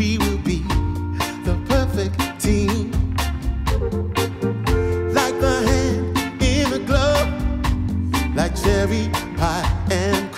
we will be the perfect team. Like the hand in a glove, like cherry pie and